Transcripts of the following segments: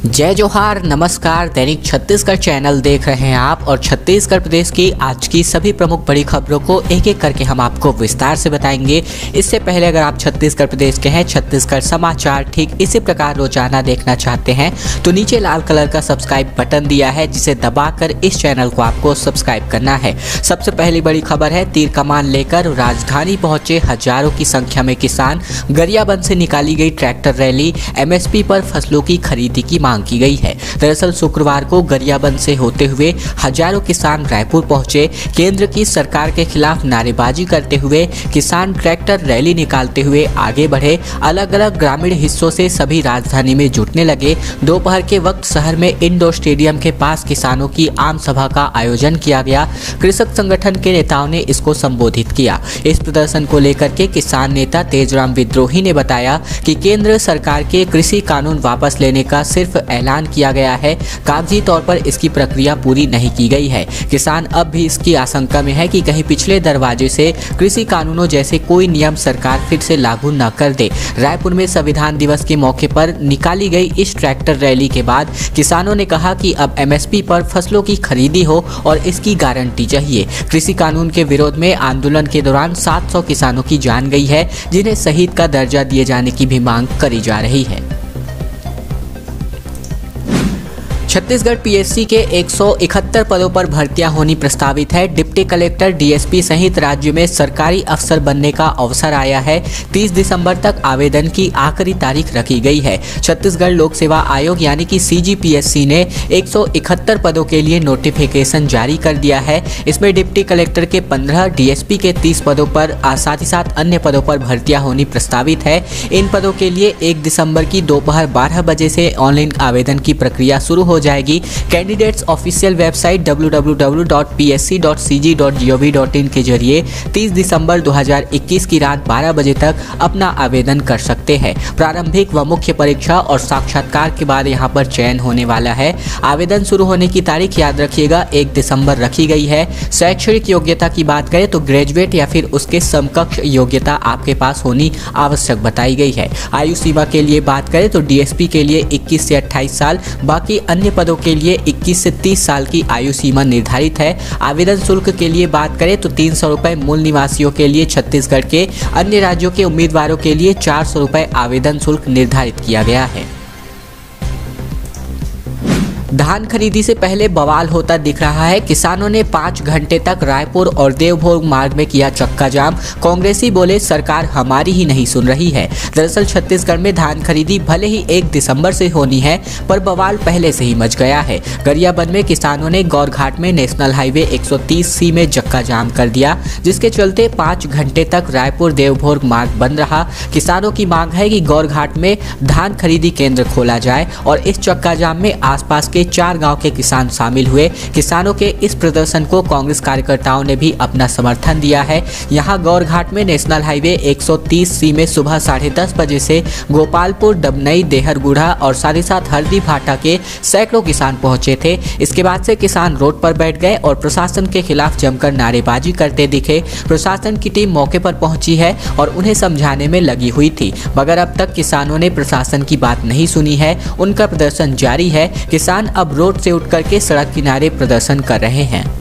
जय जोहार, नमस्कार। दैनिक छत्तीसगढ़ चैनल देख रहे हैं आप और छत्तीसगढ़ प्रदेश की आज की सभी प्रमुख बड़ी खबरों को एक एक करके हम आपको विस्तार से बताएँगे। इससे पहले अगर आप छत्तीसगढ़ प्रदेश के हैं, छत्तीसगढ़ समाचार ठीक इसी प्रकार रोज़ाना देखना चाहते हैं तो नीचे लाल कलर का सब्सक्राइब बटन दिया है, जिसे दबाकर इस चैनल को आपको सब्सक्राइब करना है। सबसे पहली बड़ी खबर है, तीर कमान लेकर राजधानी पहुँचे हज़ारों की संख्या में किसान। गरियाबंद से निकाली गई ट्रैक्टर रैली, एमएसपी पर फ़सलों की खरीदी की मांग। की गई है। दरअसल शुक्रवार को गरियाबंद से होते हुए हज़ारों किसान रायपुर पहुँचे। केंद्र की सरकार के खिलाफ नारेबाजी करते हुए किसान ट्रैक्टर रैली निकालते हुए आगे बढ़े। अलग अलग ग्रामीण हिस्सों से सभी राजधानी में जुटने लगे। दोपहर के वक्त शहर में इंडोर स्टेडियम के पास किसानों की आम सभा का आयोजन किया गया। कृषक संगठन के नेताओं ने इसको संबोधित किया। इस प्रदर्शन को लेकर के किसान नेता तेजराम विद्रोही ने बताया कि केंद्र सरकार के कृषि कानून वापस लेने का सिर्फ़ ऐलान किया गया है। कागज़ी तौर पर इसकी प्रक्रिया पूरी नहीं की गई है। किसान अब भी इसकी आशंका में है कि कहीं पिछले दरवाजे से कृषि कानूनों जैसे कोई नियम सरकार फिर से लागू न कर दे। रायपुर में संविधान दिवस के मौके पर निकाली गई इस ट्रैक्टर रैली के बाद किसानों ने कहा कि अब एमएसपी पर फ़सलों की खरीदी हो और इसकी गारंटी चाहिए। कृषि कानून के विरोध में आंदोलन के दौरान 700 किसानों की जान गई है, जिन्हें शहीद का दर्जा दिए जाने की भी मांग करी जा रही है। छत्तीसगढ़ पीएससी के 171 पदों पर भर्तियाँ होनी प्रस्तावित है। डिप्टी कलेक्टर डीएसपी सहित राज्य में सरकारी अफसर बनने का अवसर आया है। 30 दिसंबर तक आवेदन की आखिरी तारीख रखी गई है। छत्तीसगढ़ लोक सेवा आयोग यानी कि सीजीपीएससी ने 171 पदों के लिए नोटिफिकेशन जारी कर दिया है। इसमें डिप्टी कलेक्टर के 15 डीएसपी के 30 पदों पर साथ ही साथ अन्य पदों पर भर्तियाँ होनी प्रस्तावित है। इन पदों के लिए एक दिसंबर की दोपहर बारह बजे से ऑनलाइन आवेदन की प्रक्रिया शुरू हो जाएगी। कैंडिडेट्स ऑफिशियल वेबसाइट www.psc.cg.gov.in के ज़रिए 30 दिसंबर 2021 की रात 12 बजे तक अपना आवेदन कर सकते हैं। प्रारंभिक व मुख्य परीक्षा और साक्षात्कार के बाद यहाँ पर चयन होने वाला है। आवेदन शुरू होने की तारीख याद रखिएगा, एक दिसंबर रखी गई है। शैक्षणिक योग्यता की बात करें तो ग्रेजुएट या फिर उसके समकक्ष योग्यता आपके पास होनी आवश्यक बताई गई है। आयु सीमा के लिए बात करें तो डीएसपी के लिए 21 से 28 साल, बाकी अन्य पदों के लिए 21 से 30 साल की आयु सीमा निर्धारित है। आवेदन शुल्क के लिए बात करें तो तीन सौ मूल निवासियों के लिए छत्तीसगढ़ के अन्य राज्यों के उम्मीदवारों के लिए चार सौ आवेदन शुल्क निर्धारित किया गया है। धान खरीदी से पहले बवाल होता दिख रहा है। किसानों ने पाँच घंटे तक रायपुर और देवभोग मार्ग में किया चक्का जाम कांग्रेसी बोले, सरकार हमारी ही नहीं सुन रही है। दरअसल छत्तीसगढ़ में धान खरीदी भले ही एक दिसंबर से होनी है, पर बवाल पहले से ही मच गया है। गरियाबंद में किसानों ने गौरघाट में नेशनल हाईवे 130 सी में चक्का जाम कर दिया, जिसके चलते पाँच घंटे तक रायपुर देवभोग मार्ग बंद रहा। किसानों की मांग है कि गौरघाट में धान खरीदी केंद्र खोला जाए और इस चक्का जाम में आसपास के के चार गाँव के किसान शामिल हुए। किसानों के इस प्रदर्शन को कांग्रेस कार्यकर्ताओं ने भी अपना समर्थन दिया है। यहाँ गौरघाट में नेशनल हाईवे 130 सी में सुबह साढ़े दस बजे से गोपालपुर, डबनई देहरगुढ़ा और साथ ही साथ हल्दी भाटा के सैकड़ों किसान पहुँचे थे। इसके बाद से किसान रोड पर बैठ गए और प्रशासन के खिलाफ जमकर नारेबाजी करते दिखे। प्रशासन की टीम मौके पर पहुँची है और उन्हें समझाने में लगी हुई थी। मगर अब तक किसानों ने प्रशासन की बात नहीं सुनी है। उनका प्रदर्शन जारी है। किसान अब रोड से उठ करके सड़क किनारे प्रदर्शन कर रहे हैं।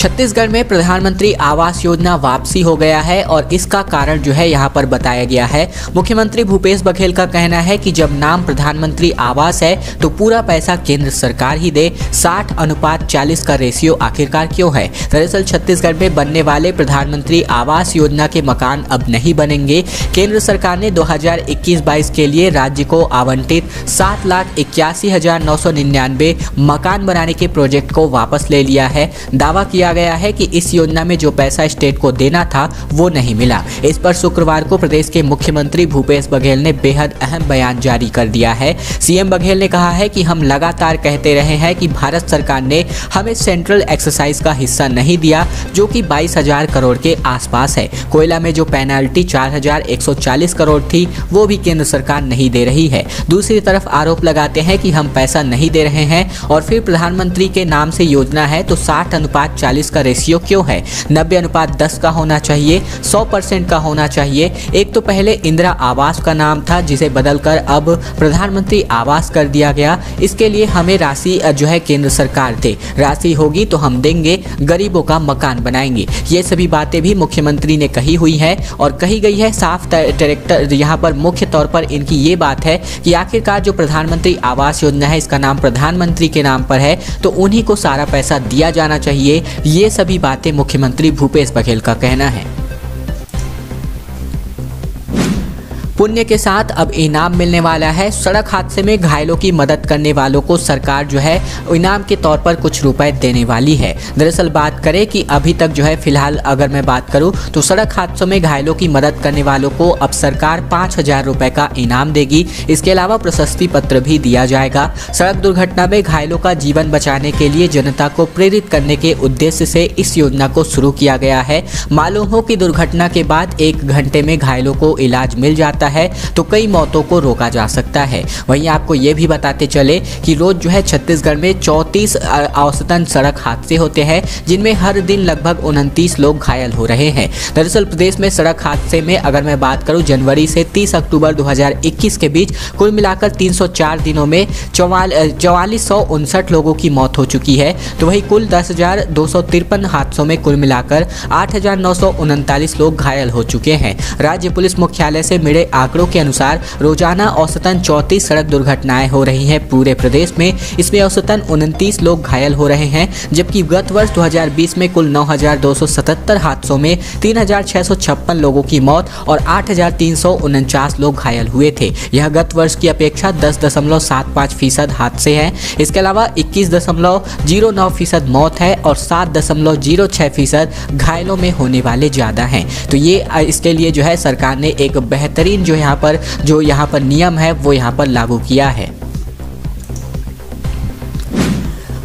छत्तीसगढ़ में प्रधानमंत्री आवास योजना वापसी हो गया है और इसका कारण जो है यहाँ पर बताया गया है। मुख्यमंत्री भूपेश बघेल का कहना है कि जब नाम प्रधानमंत्री आवास है तो पूरा पैसा केंद्र सरकार ही दे। 60 अनुपात 40 का रेशियो आखिरकार क्यों है? दरअसल छत्तीसगढ़ में बनने वाले प्रधानमंत्री आवास योजना के मकान अब नहीं बनेंगे। केंद्र सरकार ने दो हज़ार के लिए राज्य को आवंटित सात लाख इक्यासी हज़ार नौ सौ मकान बनाने के प्रोजेक्ट को वापस ले लिया है। दावा किया किया गया है कि इस योजना में जो पैसा स्टेट को देना था, वो नहीं मिला। इस पर शुक्रवार को प्रदेश के मुख्यमंत्री भूपेश बघेल ने बेहद अहम बयान जारी कर दिया है। सीएम बघेल ने कहा है कि हम लगातार कहते रहे हैं कि भारत सरकार ने हमें सेंट्रल एक्सरसाइज का हिस्सा नहीं दिया, जो कि बाईस करोड़ के आसपास है। कोयला में जो पेनाल्टी चार हज़ार एक सौ चालीस करोड़ थी, वो भी केंद्र सरकार नहीं दे रही है। दूसरी तरफ़ आरोप लगाते हैं कि हम पैसा नहीं दे रहे हैं, और फिर प्रधानमंत्री के नाम से योजना है तो साठ अनुपात चालीस चालीस का रेशियो क्यों है? नब्बे अनुपात दस का होना चाहिए, सौ परसेंट का होना चाहिए। एक तो पहले इंदिरा आवास का नाम था, जिसे बदलकर अब प्रधानमंत्री आवास कर दिया गया। इसके लिए हमें राशि जो है, केंद्र सरकार दे। राशि होगी तो हम देंगे, गरीबों का मकान बनाएँगे। ये सभी बातें भी मुख्यमंत्री ने कही हुई है, और कही गई है साफ़ डायरेक्टर यहाँ पर मुख्य तौर पर इनकी ये बात है कि आखिरकार जो प्रधानमंत्री आवास योजना है, इसका नाम प्रधानमंत्री के नाम पर है तो उन्हीं को सारा पैसा दिया जाना चाहिए। ये सभी बातें मुख्यमंत्री भूपेश बघेल का कहना है। पुण्य के साथ अब इनाम मिलने वाला है। सड़क हादसे में घायलों की मदद करने वालों को सरकार जो है, इनाम के तौर पर कुछ रुपए देने वाली है। दरअसल बात करें कि अभी तक जो है, फ़िलहाल अगर मैं बात करूँ तो सड़क हादसों में घायलों की मदद करने वालों को अब सरकार पाँच हज़ार रुपए का इनाम देगी। इसके अलावा प्रशस्ति पत्र भी दिया जाएगा। सड़क दुर्घटना में घायलों का जीवन बचाने के लिए जनता को प्रेरित करने के उद्देश्य से इस योजना को शुरू किया गया है। मालूम हो कि दुर्घटना के बाद एक घंटे में घायलों को इलाज मिल जाता है तो कई मौतों को रोका जा सकता है। वहीं आपको ये भी बताते चले कि रोज जो है छत्तीसगढ़ में चौंतीस औसतन सड़क हादसे होते हैं, जिनमें हर दिन लगभग उनतीस लोग घायल हो रहे हैं। दरअसल प्रदेश में सड़क हादसे में अगर मैं बात करूँ, जनवरी से 30 अक्टूबर 2021 के बीच कुल मिलाकर 304 दिनों में चौवालीस सौ उनसठ लोगों की मौत हो चुकी है। तो वही कुल दस हज़ार दो सौ तिरपन हादसों में कुल मिलाकर आठ हज़ार नौ सौ उनतालीस लोग घायल हो चुके हैं। राज्य पुलिस मुख्यालय से मिले आंकड़ों के अनुसार रोज़ाना औसतन चौंतीस सड़क दुर्घटनाएँ हो रही हैं पूरे प्रदेश में। इसमें औसतन उनतीस लोग घायल हो रहे हैं जबकि गत वर्ष 2020 में कुल 9,277 हादसों में तीन हज़ार छः सौ छप्पन लोगों की मौत और आठ हज़ार तीन सौ उनचास लोग घायल हुए थे। यह गत वर्ष की अपेक्षा दस दशमलव सात पाँच फ़ीसद हादसे हैं। इसके अलावा इक्कीस दशमलव ज़ीरो नौ फ़ीसद मौत है और सात दशमलव ज़ीरो छः फ़ीसद घायलों में होने वाले ज़्यादा हैं। तो ये इसके लिए जो है सरकार ने एक बेहतरीन जो यहाँ पर जो यहाँ पर नियम है वो यहाँ पर लागू किया है।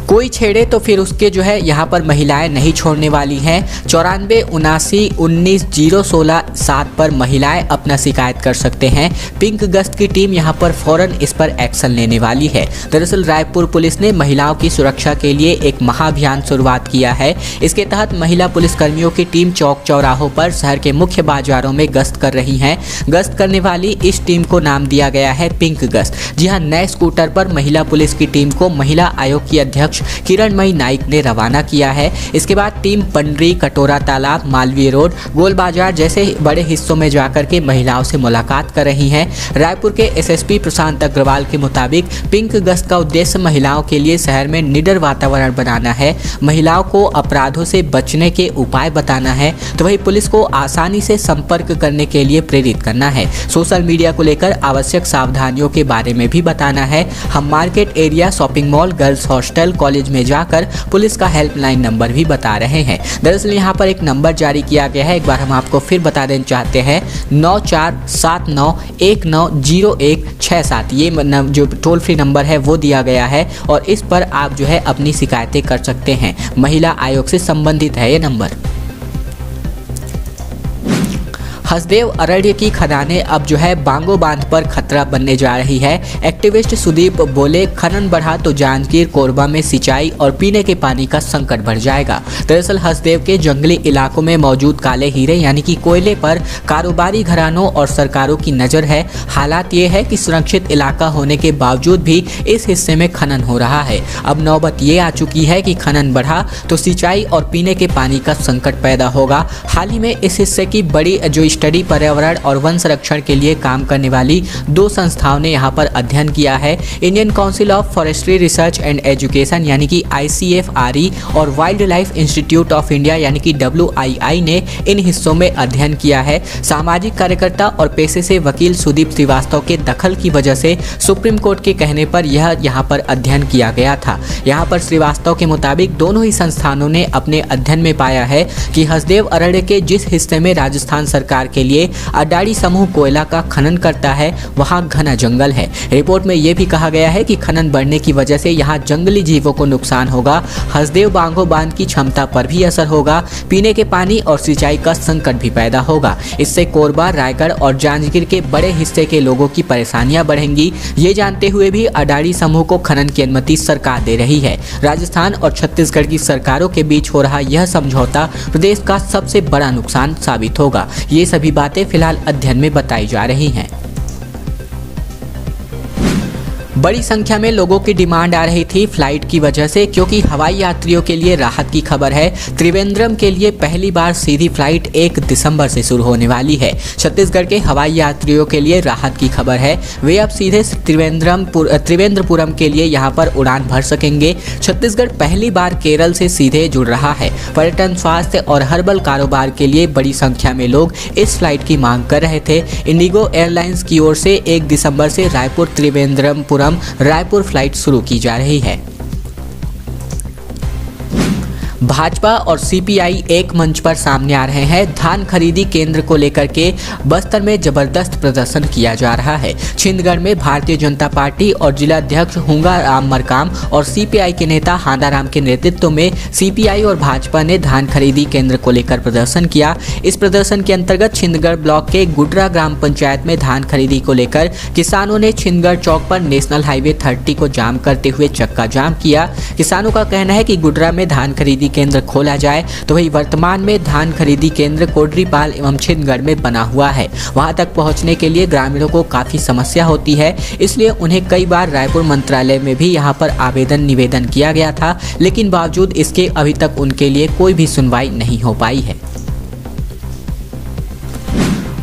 कोई छेड़े तो फिर उसके जो है यहाँ पर महिलाएँ नहीं छोड़ने वाली हैं। चौरानवे उनासी उन्नीस ज़ीरो सोलह सात पर महिलाएँ अपना शिकायत कर सकते हैं। पिंक गश्त की टीम यहाँ पर फ़ौरन इस पर एक्शन लेने वाली है। दरअसल रायपुर पुलिस ने महिलाओं की सुरक्षा के लिए एक महाअभियान शुरुआत किया है। इसके तहत महिला पुलिसकर्मियों की टीम चौक चौराहों पर शहर के मुख्य बाजारों में गश्त कर रही है। गश्त करने वाली इस टीम को नाम दिया गया है पिंक गश्त। जी हाँ नए स्कूटर पर महिला पुलिस की टीम को महिला आयोग की अध्यक्ष अध्यक्ष किरणमयी नाइक ने रवाना किया है। इसके बाद टीम पंडरी, कटोरा तालाब, मालवीय रोड, गोल बाज़ार जैसे बड़े हिस्सों में जाकर के महिलाओं से मुलाकात कर रही हैं। रायपुर के एसएसपी प्रशांत अग्रवाल के मुताबिक पिंक गश्त का उद्देश्य महिलाओं के लिए शहर में निडर वातावरण बनाना है। महिलाओं को अपराधों से बचने के उपाय बताना है। तो वही पुलिस को आसानी से संपर्क करने के लिए प्रेरित करना है। सोशल मीडिया को लेकर आवश्यक सावधानियों के बारे में भी बताना है। हम market area shopping mall, girls hostel college में जाकर पुलिस का हेल्पलाइन नंबर भी बता रहे हैं। दरअसल यहाँ पर एक नंबर जारी किया गया है। एक बार हम आपको फिर बता देना चाहते हैं, नौ चार सात नौ एक नौ ज़ीरो एक छः सात। ये जो टोल फ्री नंबर है, वो दिया गया है और इस पर आप जो है अपनी शिकायतें कर सकते हैं। महिला आयोग से संबंधित है ये नंबर। हसदेव अरण्य की खदानें अब जो है बांगो बाँध पर खतरा बनने जा रही है। एक्टिविस्ट सुदीप बोले, खनन बढ़ा तो जांजगीर कोरबा में सिंचाई और पीने के पानी का संकट बढ़ जाएगा। दरअसल हसदेव के जंगली इलाकों में मौजूद काले हीरे, यानी कि कोयले पर कारोबारी घरानों और सरकारों की नज़र है। हालात ये है कि सुरक्षित इलाका होने के बावजूद भी इस हिस्से में खनन हो रहा है। अब नौबत ये आ चुकी है कि खनन बढ़ा तो सिंचाई और पीने के पानी का संकट पैदा होगा। हाल ही में इस हिस्से की बड़ी जो स्टडी, पर्यावरण और वन संरक्षण के लिए काम करने वाली दो संस्थाओं ने यहाँ पर अध्ययन किया है। Indian council of forestry research and education यानी कि आईसीएफआरई और wild life institute of India यानी कि डब्ल्यू ने इन हिस्सों में अध्ययन किया है। सामाजिक कार्यकर्ता और पेशे से वकील सुदीप श्रीवास्तव के दखल की वजह से सुप्रीम कोर्ट के कहने पर यह यहाँ पर अध्ययन किया गया था। यहाँ पर श्रीवास्तव के मुताबिक दोनों ही संस्थानों ने अपने अध्ययन में पाया है कि हसदेव अरण्य के जिस हिस्से में राजस्थान सरकार कारोबार के लिए अडाड़ी समूह कोयला का खनन करता है। वहाँ घना जंगल है। रिपोर्ट में यह भी कहा गया है कि खनन बढ़ने की वजह से यहाँ जंगली जीवों को नुकसान होगा। हसदेव बांगो बाँध की क्षमता पर भी असर होगा। पीने के पानी और सिंचाई का संकट भी पैदा होगा। इससे कोरबा, रायगढ़ और जांजगीर के बड़े हिस्से के लोगों की परेशानियाँ बढ़ेंगी। ये जानते हुए भी अडाड़ी समूह को खनन की अनुमति सरकार दे रही है। राजस्थान और छत्तीसगढ़ की सरकारों के बीच हो रहा यह समझौता प्रदेश का सबसे बड़ा नुकसान साबित होगा। ये सभी बातें फ़िलहाल अध्ययन में बताई जा रही हैं। बड़ी संख्या में लोगों की डिमांड आ रही थी फ़्लाइट की वजह से, क्योंकि हवाई यात्रियों के लिए राहत की खबर है। त्रिवेंद्रम के लिए पहली बार सीधी फ़्लाइट एक दिसंबर से शुरू होने वाली है। छत्तीसगढ़ के हवाई यात्रियों के लिए राहत की खबर है। वे अब सीधे त्रिवेंद्रम त्रिवेंद्रपुरम के लिए यहाँ पर उड़ान भर सकेंगे। छत्तीसगढ़ पहली बार केरल से सीधे जुड़ रहा है। पर्यटन, स्वास्थ्य और हर्बल कारोबार के लिए बड़ी संख्या में लोग इस फ़्लाइट की मांग कर रहे थे। इंडिगो एयरलाइंस की ओर से एक दिसंबर से रायपुर त्रिवेंद्रमपुरम रायपुर फ़्लाइट शुरू की जा रही है। भाजपा और सीपीआई एक मंच पर सामने आ रहे हैं। धान खरीदी केंद्र को लेकर के बस्तर में ज़बरदस्त प्रदर्शन किया जा रहा है। छिंदगढ़ में भारतीय जनता पार्टी और जिला अध्यक्ष हुंगा राम मरकाम और सीपीआई के नेता हांदाराम के नेतृत्व में सीपीआई और भाजपा ने धान खरीदी केंद्र को लेकर प्रदर्शन किया। इस प्रदर्शन के अंतर्गत छिंदगढ़ ब्लॉक के गुडरा ग्राम पंचायत में धान खरीदी को लेकर किसानों ने छिंदगढ़ चौक पर नेशनल हाईवे थर्टी को जाम करते हुए चक्का जाम किया। किसानों का कहना है कि गुडरा में धान खरीदी केंद्र खोला जाए तो वही वर्तमान में धान खरीदी केंद्र कोडरीपाल एवं छिंदगढ़ में बना हुआ है। वहाँ तक पहुँचने के लिए ग्रामीणों को काफ़ी समस्या होती है, इसलिए उन्हें कई बार रायपुर मंत्रालय में भी यहाँ पर आवेदन निवेदन किया गया था, लेकिन बावजूद इसके अभी तक उनके लिए कोई भी सुनवाई नहीं हो पाई है।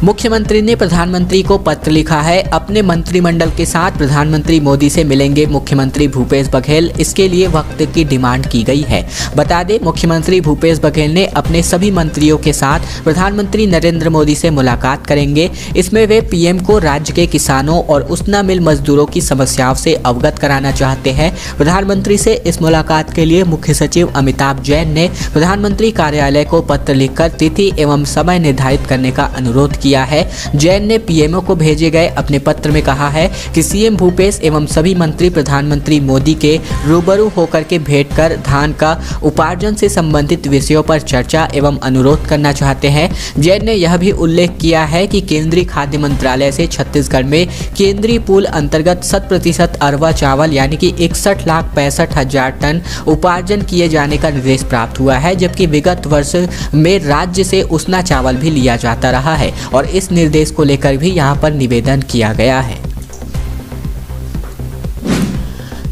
मुख्यमंत्री ने प्रधानमंत्री को पत्र लिखा है। अपने मंत्रिमंडल के साथ प्रधानमंत्री मोदी से मिलेंगे मुख्यमंत्री भूपेश बघेल। इसके लिए वक्त की डिमांड की गई है। बता दें, मुख्यमंत्री भूपेश बघेल ने अपने सभी मंत्रियों के साथ प्रधानमंत्री नरेंद्र मोदी से मुलाकात करेंगे। इसमें वे पीएम को राज्य के किसानों और उसना मिल मजदूरों की समस्याओं से अवगत कराना चाहते हैं। प्रधानमंत्री से इस मुलाकात के लिए मुख्य सचिव अमिताभ जैन ने प्रधानमंत्री कार्यालय को पत्र लिखकर तिथि एवं समय निर्धारित करने का अनुरोध किया। किया है। जैन ने पीएमओ को भेजे गए अपने पत्र में कहा है कि सीएम भूपेश एवं सभी मंत्री प्रधानमंत्री मोदी के रूबरू होकर के भेंट कर धान का उपार्जन से संबंधित विषयों पर चर्चा एवं अनुरोध करना चाहते हैं। जैन ने यह भी उल्लेख किया है कि केंद्रीय खाद्य मंत्रालय से छत्तीसगढ़ में केंद्रीय पूल अंतर्गत शत प्रतिशत अरवा चावल यानी कि इकसठ लाख पैंसठ हज़ार टन उपार्जन किए जाने का निर्देश प्राप्त हुआ है, जबकि विगत वर्ष में राज्य से उसना चावल भी लिया जाता रहा है। और और इस निर्देश को लेकर भी यहाँ पर निवेदन किया गया है।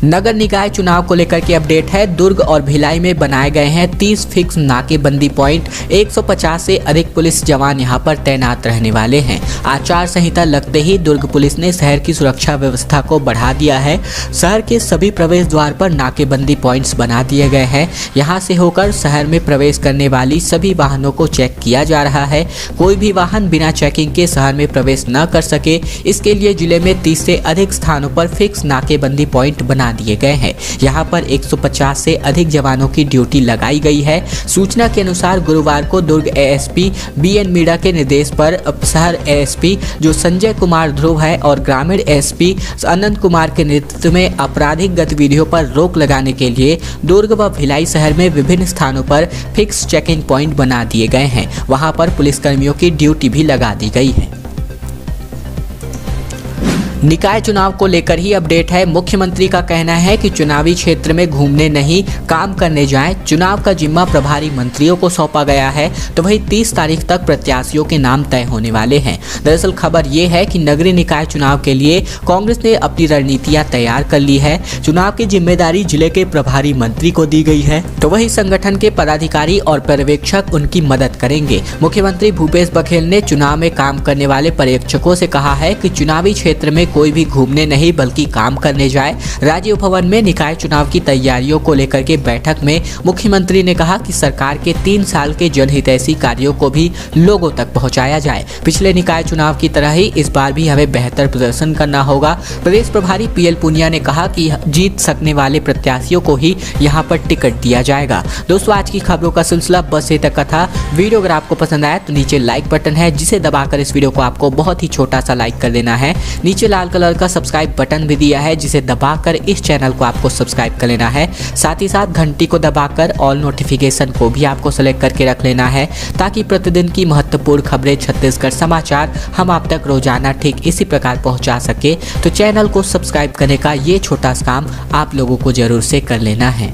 नगर निकाय चुनाव को लेकर के अपडेट है। दुर्ग और भिलाई में बनाए गए हैं 30 फिक्स नाकेबंदी पॉइंट। 150 से अधिक पुलिस जवान यहाँ पर तैनात रहने वाले हैं। आचार संहिता लगते ही दुर्ग पुलिस ने शहर की सुरक्षा व्यवस्था को बढ़ा दिया है। शहर के सभी प्रवेश द्वार पर नाकेबंदी पॉइंट्स बना दिए गए हैं। यहाँ से होकर शहर में प्रवेश करने वाली सभी वाहनों को चेक किया जा रहा है। कोई भी वाहन बिना चेकिंग के शहर में प्रवेश न कर सके। इसके लिए ज़िले में तीस से अधिक स्थानों पर फिक्स नाकेबंदी पॉइंट बना दिए गए हैं। यहाँ पर 150 से अधिक जवानों की ड्यूटी लगाई गई है। सूचना के अनुसार गुरुवार को Durg ASP B N Meeda के निर्देश पर शहर एएसपी जो संजय कुमार ध्रुव है, और ग्रामीण एसपी अनंत कुमार के नेतृत्व में आपराधिक गतिविधियों पर रोक लगाने के लिए दुर्ग व भिलाई शहर में विभिन्न स्थानों पर फिक्स चेकिंग पॉइंट बना दिए गए हैं। वहाँ पर पुलिसकर्मियों की ड्यूटी भी लगा दी गई है। निकाय चुनाव को लेकर ही अपडेट है। मुख्यमंत्री का कहना है कि चुनावी क्षेत्र में घूमने नहीं, काम करने जाएँ। चुनाव का जिम्मा प्रभारी मंत्रियों को सौंपा गया है। तो वही 30 तारीख तक प्रत्याशियों के नाम तय होने वाले हैं। दरअसल खबर ये है कि नगरीय निकाय चुनाव के लिए कांग्रेस ने अपनी रणनीतियाँ तैयार कर ली है। चुनाव की ज़िम्मेदारी ज़िले के प्रभारी मंत्री को दी गई है। तो वही संगठन के पदाधिकारी और पर्यवेक्षक उनकी मदद करेंगे। मुख्यमंत्री भूपेश बघेल ने चुनाव में काम करने वाले पर्यवेक्षकों से कहा है कि चुनावी क्षेत्र में कोई भी घूमने नहीं, बल्कि काम करने जाए। राजीव भवन में निकाय चुनाव की तैयारियों को लेकर के बैठक में मुख्यमंत्री ने कहा कि सरकार के तीन साल के जनहितैषी कार्यों को भी लोगों तक पहुँचाया जाए। पिछले निकाय चुनाव की तरह ही इस बार भी हमें बेहतर प्रदर्शन करना होगा। प्रदेश प्रभारी पीएल पुनिया ने कहा कि जीत सकने वाले प्रत्याशियों को ही यहाँ पर टिकट दिया जाएगा। दोस्तों, आज की खबरों का सिलसिला बस ये तक का था। वीडियो अगर आपको पसंद आया तो नीचे लाइक बटन है, जिसे दबाकर इस वीडियो को आपको बहुत ही छोटा सा लाइक कर देना है। नीचे लाल कलर का सब्सक्राइब बटन भी दिया है, जिसे दबाकर इस चैनल को आपको सब्सक्राइब कर लेना है। साथ ही साथ घंटी को दबाकर ऑल नोटिफिकेशन को भी आपको सेलेक्ट करके रख लेना है, ताकि प्रतिदिन की महत्वपूर्ण खबरें छत्तीसगढ़ समाचार हम आप तक रोज़ाना ठीक इसी प्रकार पहुँचा सके। तो चैनल को सब्सक्राइब करने का ये छोटा सा काम आप लोगों को ज़रूर से कर लेना है।